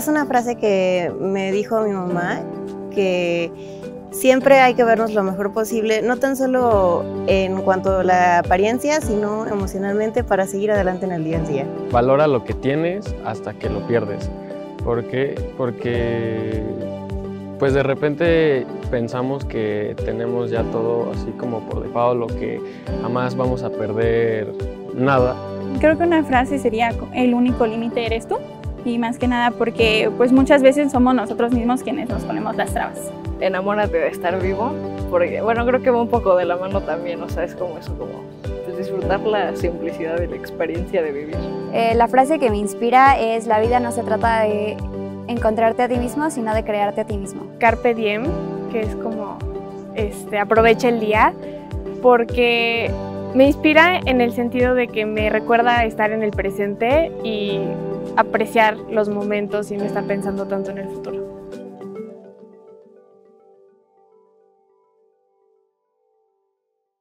es una frase que me dijo mi mamá, que siempre hay que vernos lo mejor posible, no tan solo en cuanto a la apariencia, sino emocionalmente para seguir adelante en el día a día. Valora lo que tienes hasta que lo pierdes. ¿Por qué? Porque pues de repente pensamos que tenemos ya todo así como por default, lo que jamás vamos a perder nada. Creo que una frase sería el único límite eres tú y más que nada porque pues muchas veces somos nosotros mismos quienes nos ponemos las trabas. Enamórate de estar vivo, porque bueno, creo que va un poco de la mano también, o sea, es como eso, como pues, disfrutar la simplicidad de la experiencia de vivir. Eh, la frase que me inspira es la vida no se trata de encontrarte a ti mismo, sino de crearte a ti mismo. Carpe diem, que es como este, aprovecha el día, porque me inspira en el sentido de que me recuerda estar en el presente y apreciar los momentos y no estar pensando tanto en el futuro.